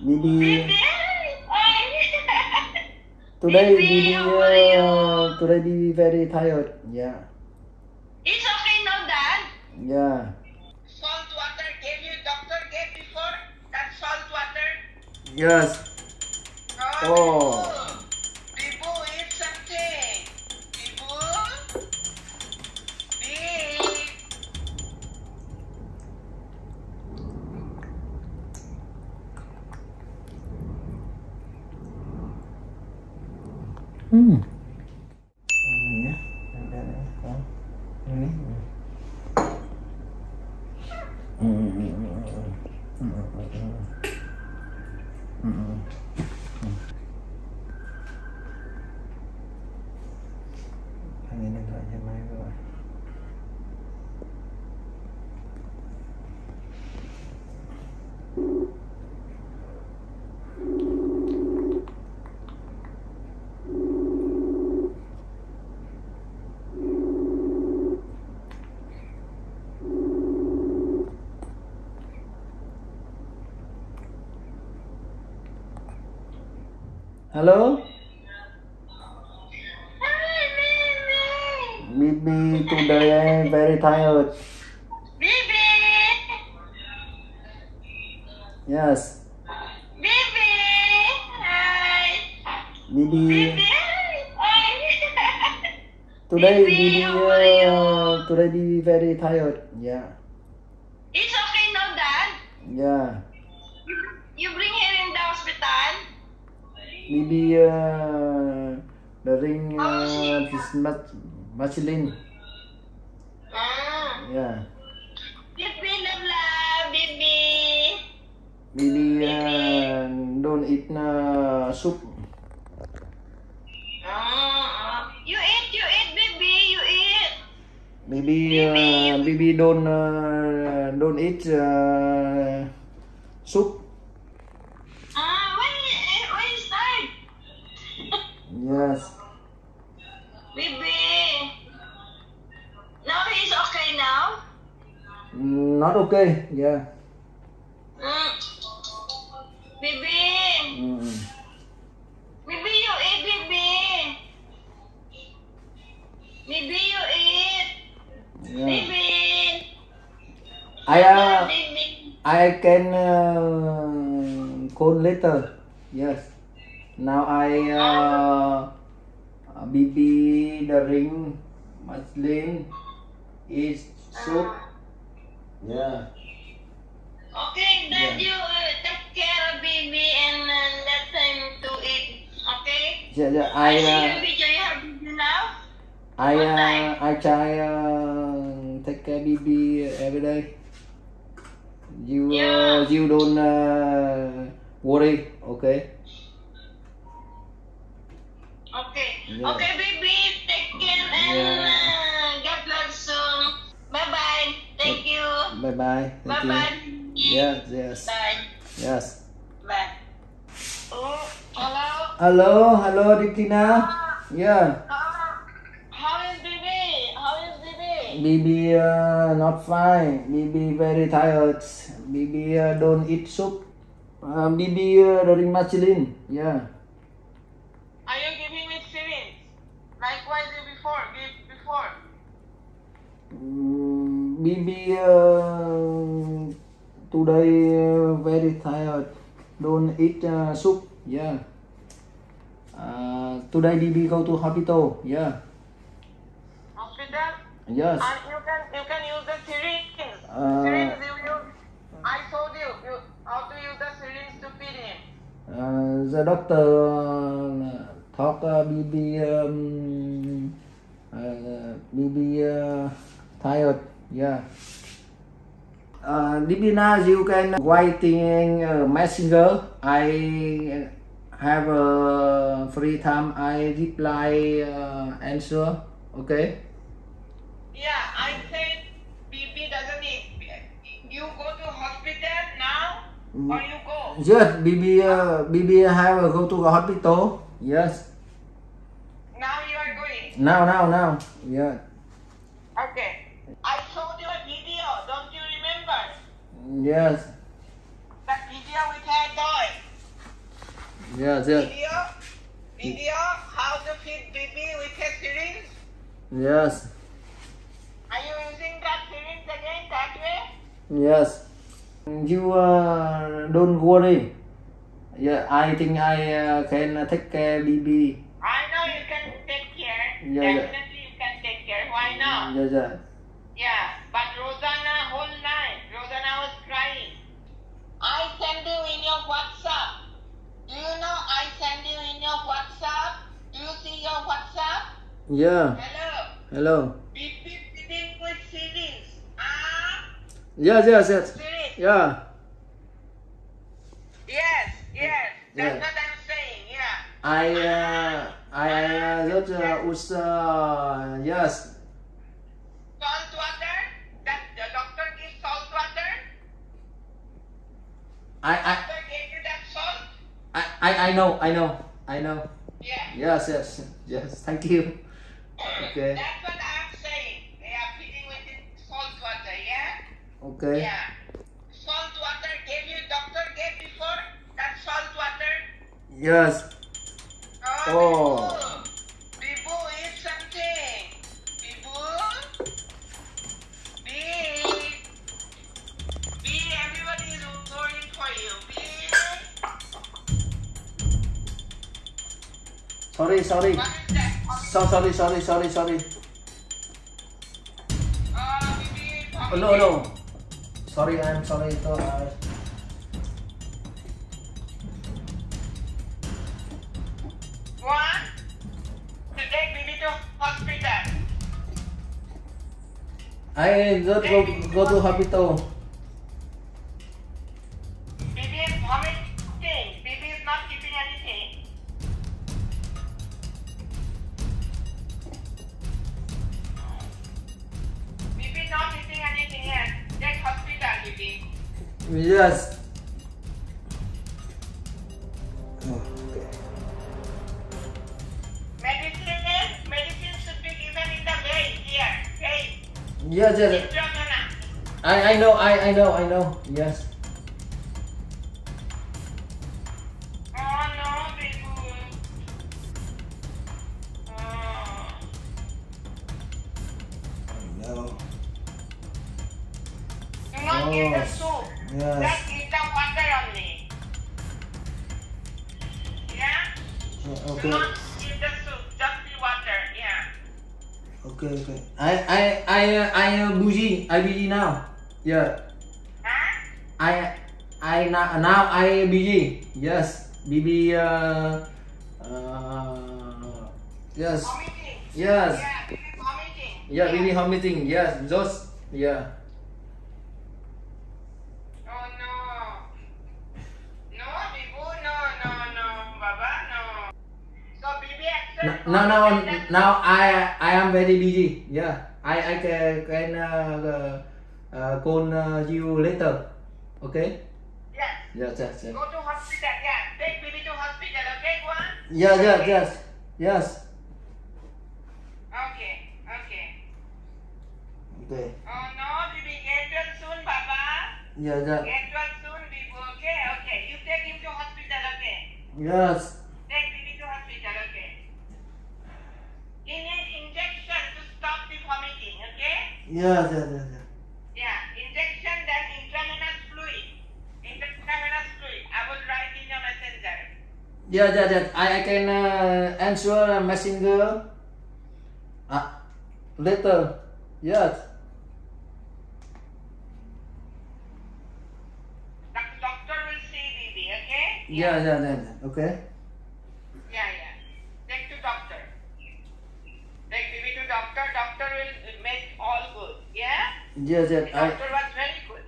Bibi. today how uh, today Bibi very tired. Yeah, It's okay now, Dad. yeah. Salt water gave you doctor gave before that salt water. Yes. Oh. Bibu, Hmm. Ini ada. Ini. Hmm. Hmm. Hmm. Bibi. Today I'm very tired. Bibi. Yes, Bibi. Hi. Bibi. Bibi. Today Bibi, Bibi, how are you? uh, today Bibi very tired. Yeah, It's okay now, Dad. yeah. You, you bring her in the hospital. Bibi, uh, the ring is uh, is much, Michelin. Ah. Yeah, love, love, Bibi. Bibi uh, don't eat uh, soup. Ah, you eat, you eat, baby, you eat. Bibi, uh, Bibi don't uh, don't eat uh, soup. Ah, why is that? Yes. Not okay. Yeah. Mm. Baby. Mm. Baby, you eat, baby. Baby, you eat. Yeah. Baby. I uh, Baby. I can uh, call later. Yes. Now I uh, BB the ring Muslin is soup. Yeah. Okay, Yeah. then you uh, take care of baby and uh, let him to eat. Okay? Yeah, yeah, I I see uh, you have now. I uh? I try uh, take care BB every day. You uh, Yeah. you don't uh, worry, okay? Okay. Yeah. Okay, baby. Take care and Yeah. Bye bye. Bye Thank you. bye. Yes, yes, Bye. yes. Bye. Oh, hello. Hello, hello, Dikina. Yeah, Uh, how is baby? How is baby? Bibi uh, not fine. Bibi very tired. Bibi uh, don't eat soup. Uh, Bibi uh, dari Michelin. Yeah. Bibi uh, today uh, very tired. Don't eat uh, soup. Yeah. Uh, today Bibi go to hospital. Yeah. Hospital? Yes. And you can you can use the syringe. Uh, syringe you use. I told you, you how to use the syringe to feed him. Uh, the doctor uh, talk uh, Bibi um, uh, Bibi uh, tired. Yeah. Uh, Dibina, you can writing uh, messenger. I have a free time. I reply uh, answer. Okay. Yeah, I said BB doesn't need. You go to hospital now, or you go. Yes, Bibi. Uh, Bibi have uh, go to the hospital. Yes. Now you are going. Now, now, now. Yeah. Okay. I showed you a video. Don't you remember? Yes. That video with her toy. Yes, yes, Video, video, how to feed baby with a syringe. yes, Are you using that syringe again that way? yes. You uh, don't worry. Yeah, I think I uh, can take care BB. I know you can take care. Yeah, yeah. Definitely you can take care. Why not? Yeah, yeah. Yeah, but Rosanna was crying. I send you in your WhatsApp. Do you know I send you in your WhatsApp? Do you see your WhatsApp? Yeah. Hello. Hello. Beep beep beeping with series. Ah, Yes, yes, yes. series. Yeah. Yes, yes. That's Yeah. what I'm saying. Yeah. I uh, I uh, just uh, was uh, yes. Salt water. That the doctor gives salt water. I I Doctor gave you that salt. I I I know I know I know. Yeah. Yes, yes, yes. Thank you. Okay. That's what I'm saying. They are feeding with salt water. Yeah. Okay. Yeah. Salt water gave you doctor gave before that salt water. Yes. Oh. Oh. Sorry? So sorry, sorry, sorry, sorry. Oh, no, no. Sorry, I'm sorry. So, uh, One. To take to hospital. I just go go to hospital. Yes. Okay. Medicine, medicine should be given in the vein here. Vein. Yes, yes. Intravenous. I I know. I I know. I know. Yes. Oh, oh. Yes. Dan kita pakai nih. Ya. Yeah, oh, okay. Not in the ya. just the water. Yeah. Okay, okay. I I I I uh, busy. I busy now. Yeah. Huh? I I now now I busy. Yes. Bibi uh, uh yes. Home. Yes. Yeah, Bibi home meeting. Yeah, Bibi home meeting. Yes, just yeah. No, no, no, now I I am very busy. Yeah, I I can can uh, uh, call uh, you later. Okay? Yes. Yes, yes, yes. Go to hospital. Yeah. Take Bibi to hospital. Okay, Guan? Yes, yes, yes, yes. Okay. Okay. Okay. Oh no, Bibi, get well soon, Baba. Yes, yes, Get well soon, Bibu. Okay, okay. You take him to hospital. Okay. yes. Yes, yes, yes, yes. Yeah. Injection then intravenous fluid. Intravenous fluid. I will write in your messenger. Yes, yes, yes. I, I can uh, answer a messenger. Uh, later. Yes. The doctor will see Bibi. Okay. Yes, yes, yes. yes. Okay. Yes, yes. The I doctor was very good.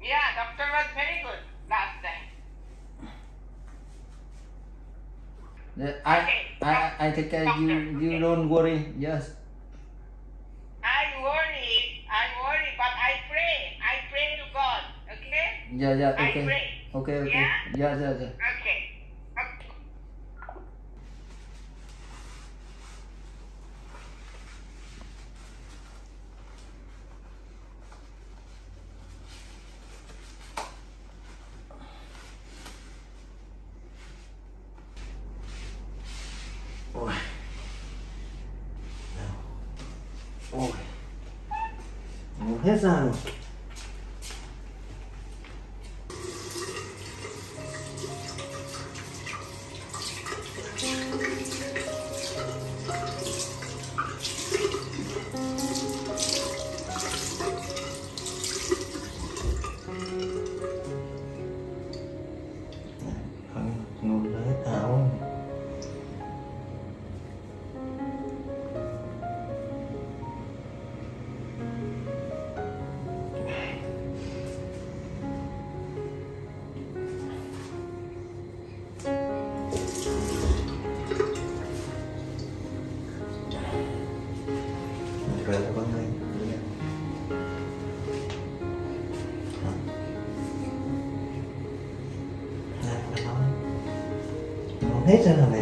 Yeah, doctor was very good last time. I I I take care. You you don't worry. Yes. I worry, I worry, but I pray. I pray to God. Okay? Yeah, yeah. I Okay. pray. Okay, okay. Yeah? Yes, yes, yes. Okay. Ella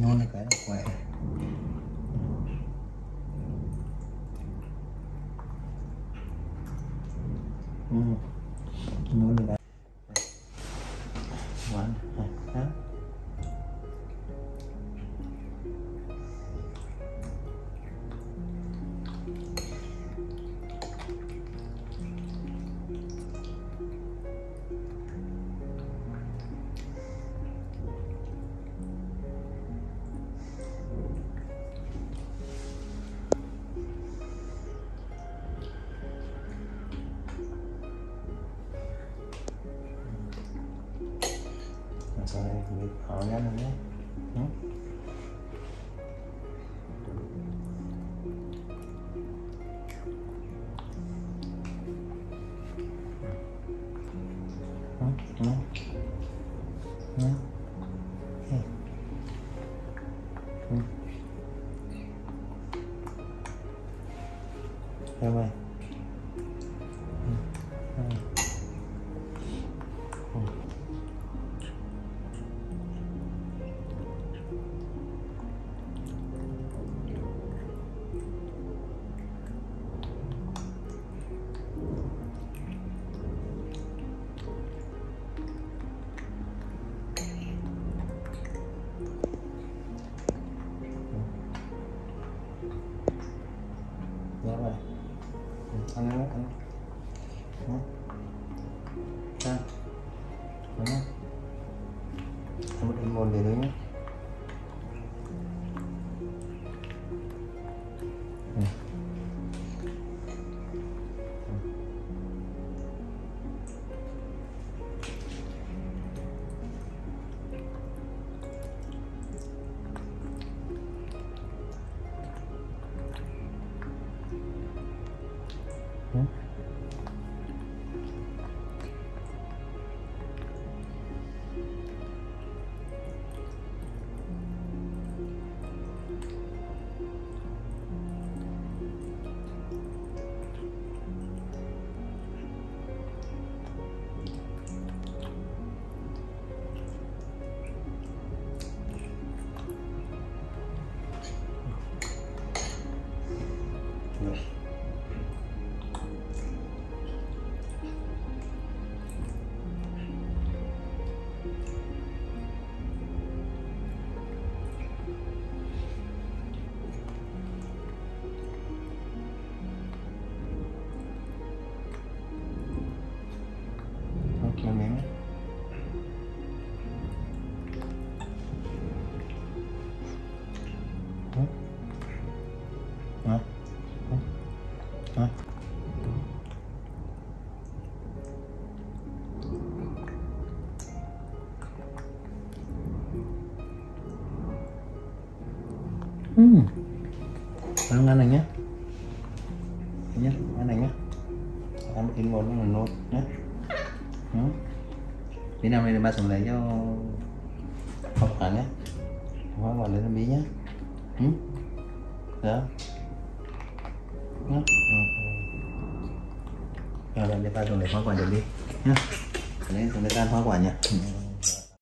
economic 嗯。Né?